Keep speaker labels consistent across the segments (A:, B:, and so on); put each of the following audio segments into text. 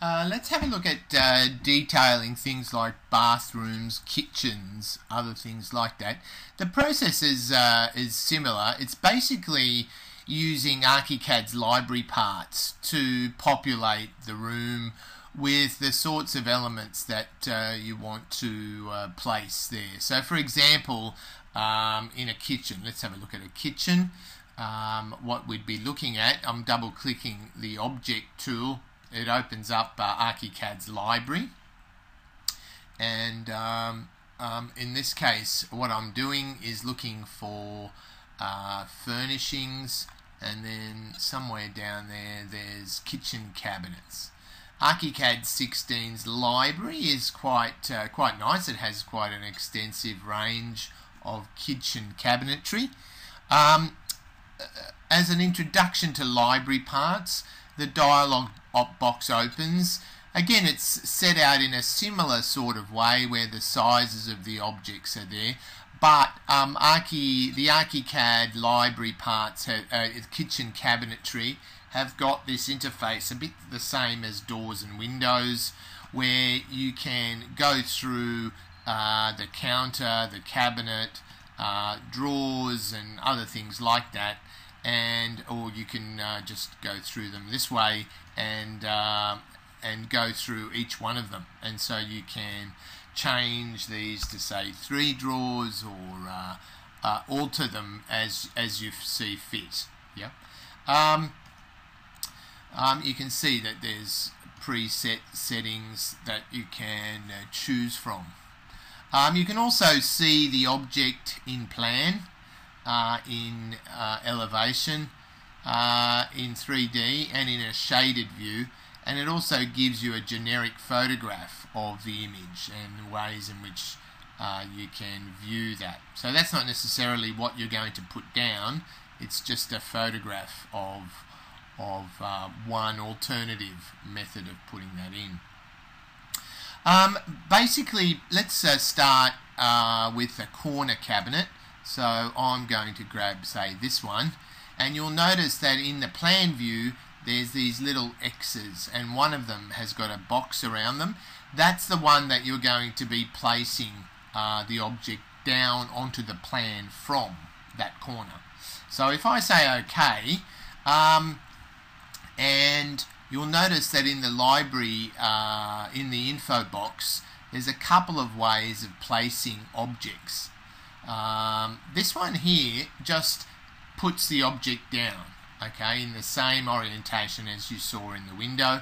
A: Uh, let's have a look at uh, detailing things like bathrooms, kitchens, other things like that. The process is, uh, is similar. It's basically using Archicad's library parts to populate the room with the sorts of elements that uh, you want to uh, place there. So for example, um, in a kitchen, let's have a look at a kitchen. Um, what we'd be looking at, I'm double clicking the object tool it opens up uh, Archicad's library and um, um, in this case what I'm doing is looking for uh, furnishings and then somewhere down there there's kitchen cabinets. Archicad 16's library is quite uh, quite nice. It has quite an extensive range of kitchen cabinetry. Um, as an introduction to library parts, the dialog box opens. Again, it's set out in a similar sort of way where the sizes of the objects are there. But um, Archi, the Archicad library parts, have, uh, kitchen cabinetry, have got this interface a bit the same as doors and windows, where you can go through uh, the counter, the cabinet, uh, drawers, and other things like that and or you can uh, just go through them this way and uh, and go through each one of them. And so you can change these to say three drawers or uh, uh alter them as as you see fit. Yeah. Um, um, you can see that there's preset settings that you can uh, choose from. Um, you can also see the object in plan uh, in uh, elevation, uh, in 3D, and in a shaded view. And it also gives you a generic photograph of the image and ways in which uh, you can view that. So that's not necessarily what you're going to put down. It's just a photograph of of uh, one alternative method of putting that in. Um, basically, let's uh, start with a corner cabinet. So I'm going to grab, say, this one. And you'll notice that in the plan view, there's these little X's, and one of them has got a box around them. That's the one that you're going to be placing uh, the object down onto the plan from that corner. So if I say OK, um, and you'll notice that in the library, uh, in the info box, there's a couple of ways of placing objects. Um, this one here just puts the object down, okay, in the same orientation as you saw in the window.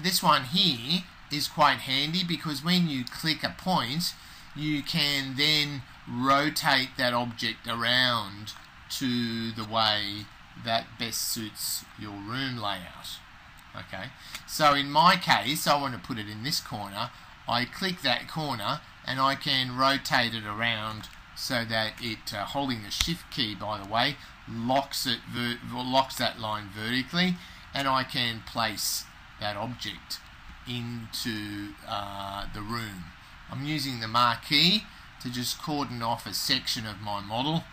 A: This one here is quite handy because when you click a point, you can then rotate that object around to the way that best suits your room layout. Okay, so in my case, I want to put it in this corner. I click that corner and I can rotate it around so that it, uh, holding the shift key by the way, locks it locks that line vertically and I can place that object into uh, the room. I'm using the marquee to just cordon off a section of my model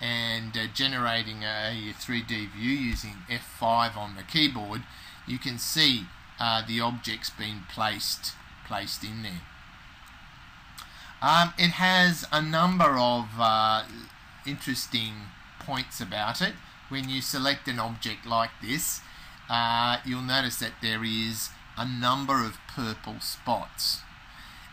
A: and uh, generating a 3D view using F5 on the keyboard you can see uh, the objects being placed placed in there. Um, it has a number of uh, interesting points about it. When you select an object like this, uh, you'll notice that there is a number of purple spots.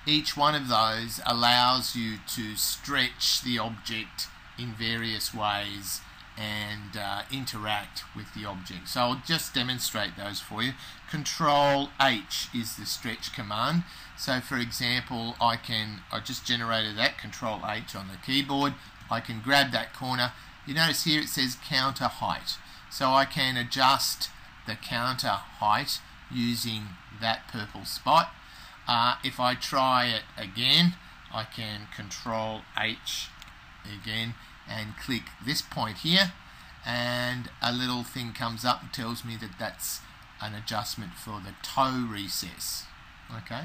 A: Each one of those allows you to stretch the object in various ways and uh, interact with the object. So I'll just demonstrate those for you. Control H is the stretch command. So for example, I can, I just generated that, Control H on the keyboard. I can grab that corner. You notice here it says counter height. So I can adjust the counter height using that purple spot. Uh, if I try it again, I can Control H again and click this point here and a little thing comes up and tells me that that's an adjustment for the toe recess okay?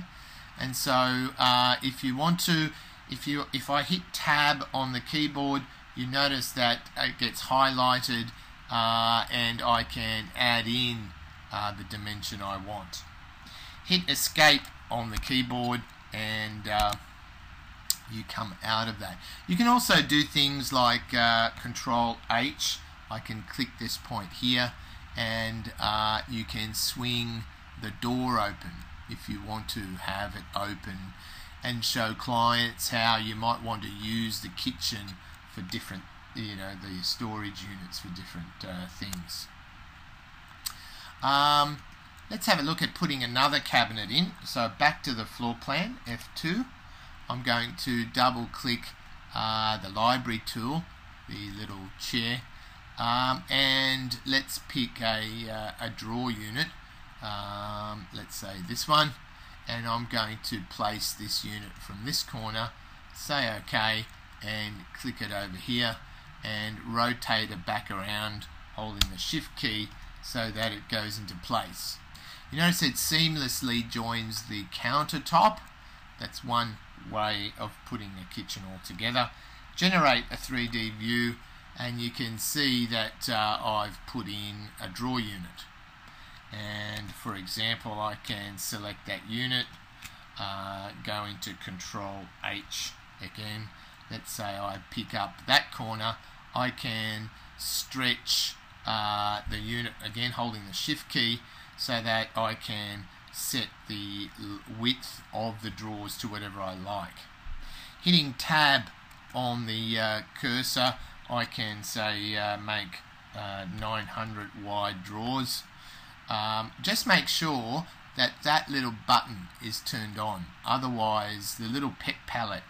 A: And so uh, if you want to if you if I hit tab on the keyboard you notice that it gets highlighted uh, and I can add in uh, the dimension I want. Hit escape on the keyboard and uh, you come out of that. You can also do things like uh, Control H. I can click this point here and uh, you can swing the door open if you want to have it open and show clients how you might want to use the kitchen for different you know the storage units for different uh, things um, let's have a look at putting another cabinet in so back to the floor plan F2 I'm going to double click uh, the library tool the little chair um, and let's pick a, uh, a drawer unit. Um, let's say this one and I'm going to place this unit from this corner say OK and click it over here and rotate it back around holding the shift key so that it goes into place. You notice it seamlessly joins the countertop. That's one way of putting a kitchen all together. Generate a 3D view and you can see that uh, I've put in a drawer unit. And for example I can select that unit uh, go into control H again. Let's say I pick up that corner. I can stretch uh, the unit again holding the shift key so that I can set the width of the drawers to whatever I like. Hitting tab on the uh, cursor I can say uh, make uh, 900 wide drawers um, just make sure that that little button is turned on. Otherwise the little pet palette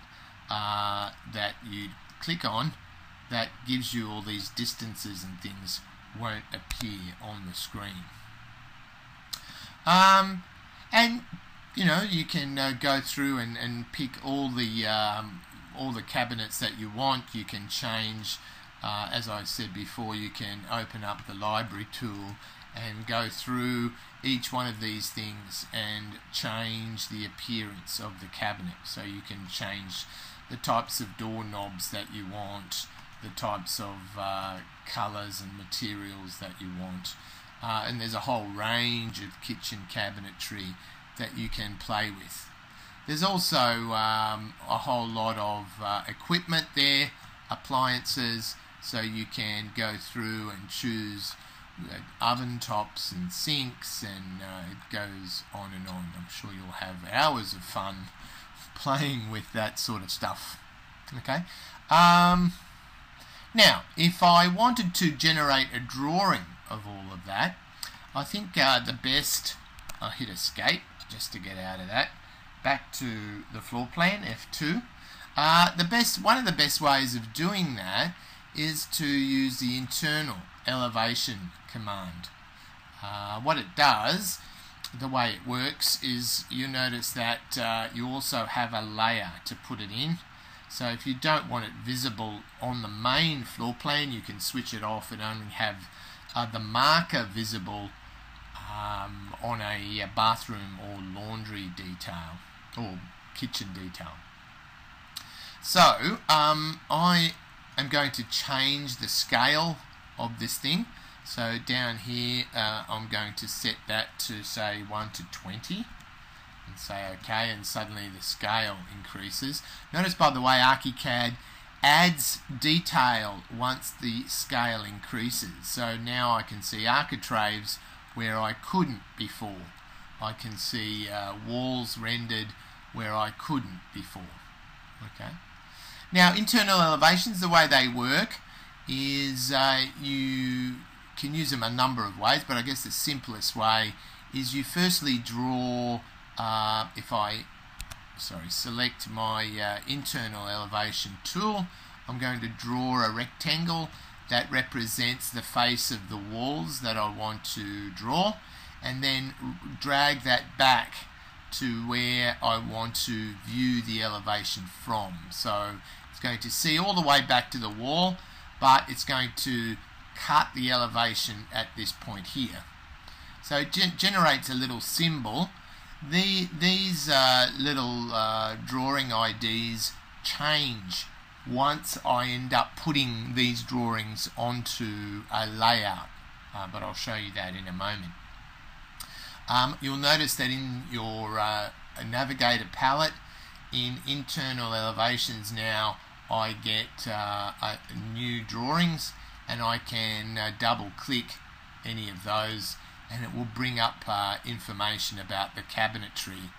A: uh, that you click on that gives you all these distances and things won't appear on the screen. Um, and you know you can uh, go through and, and pick all the um, all the cabinets that you want you can change uh, as I said before you can open up the library tool and go through each one of these things and change the appearance of the cabinet. So you can change the types of doorknobs that you want, the types of uh, colours and materials that you want. Uh, and there's a whole range of kitchen cabinetry that you can play with. There's also um, a whole lot of uh, equipment there, appliances, so you can go through and choose oven tops and sinks, and uh, it goes on and on. I'm sure you'll have hours of fun playing with that sort of stuff. Okay. Um, now, if I wanted to generate a drawing of all of that, I think uh, the best, I'll hit escape just to get out of that, back to the floor plan, F2. Uh, the best, one of the best ways of doing that is to use the internal elevation command. Uh, what it does, the way it works, is you notice that uh, you also have a layer to put it in. So if you don't want it visible on the main floor plan, you can switch it off and only have uh, the marker visible um, on a, a bathroom or laundry detail or kitchen detail. So um, I am going to change the scale of this thing. So down here, uh, I'm going to set that to say 1 to 20 and say OK, and suddenly the scale increases. Notice, by the way, ArchiCAD adds detail once the scale increases. So now I can see architraves where I couldn't before. I can see uh, walls rendered where I couldn't before. Okay. Now, internal elevations, the way they work is uh, you can use them a number of ways, but I guess the simplest way is you firstly draw, uh, if I, sorry, select my uh, internal elevation tool, I'm going to draw a rectangle that represents the face of the walls that I want to draw and then drag that back to where I want to view the elevation from. So it's going to see all the way back to the wall but it's going to cut the elevation at this point here. So it gen generates a little symbol. The, these uh, little uh, drawing IDs change once I end up putting these drawings onto a layout, uh, but I'll show you that in a moment. Um, you'll notice that in your uh, navigator palette in internal elevations now I get uh, new drawings and I can uh, double click any of those and it will bring up uh, information about the cabinetry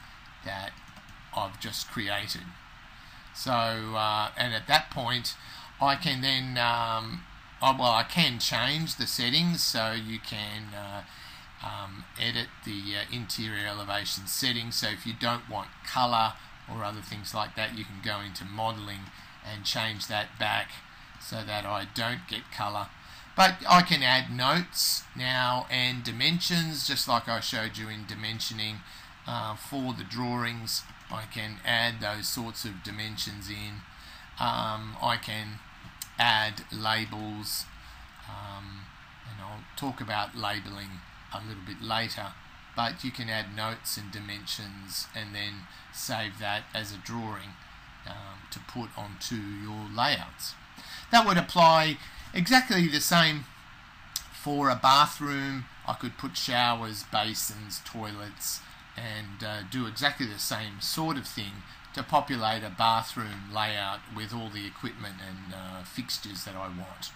A: that I've just created. So, uh, and at that point, I can then, um, oh, well, I can change the settings so you can uh, um, edit the uh, interior elevation settings. So if you don't want color or other things like that, you can go into modeling and change that back so that I don't get color. But I can add notes now and dimensions, just like I showed you in dimensioning uh, for the drawings. I can add those sorts of dimensions in. Um, I can add labels, um, and I'll talk about labeling a little bit later. But you can add notes and dimensions and then save that as a drawing um, to put onto your layouts. That would apply exactly the same for a bathroom. I could put showers, basins, toilets, and uh, do exactly the same sort of thing to populate a bathroom layout with all the equipment and uh, fixtures that I want.